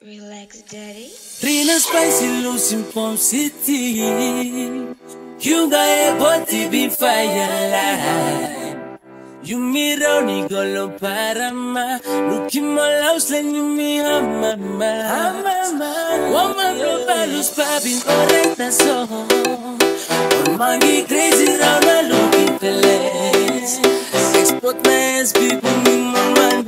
Relax, daddy. Rina spicy in Palm City. You got a body be fire line. You me roni golo parama. Look in my house, let you me hamama. Hamama. Woman, no balus alright, that's all. On mangi crazy round, I looking place. Export my ass, people, me, my money.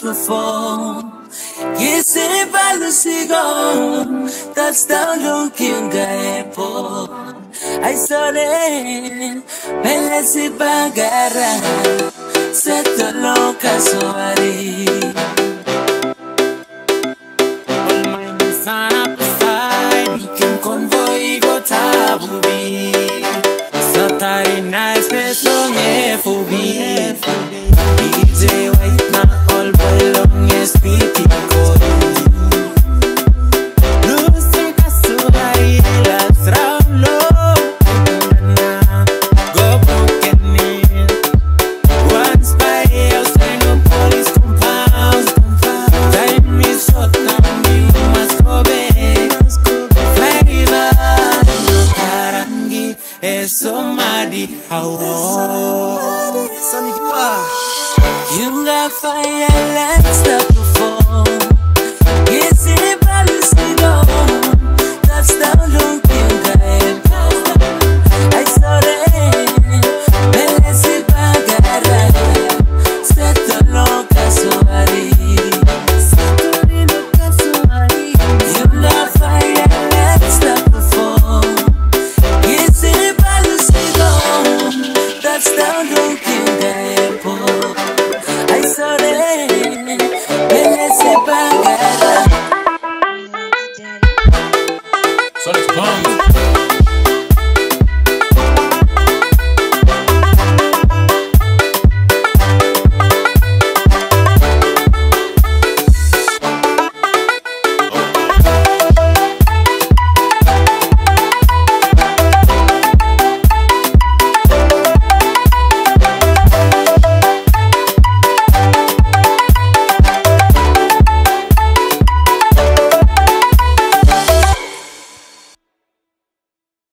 perform. Yes, sigo. That's down looking guy po. I saw it. Pele si bagara. Seto loca soari. Somebody. I How You got fire lights that Vamos.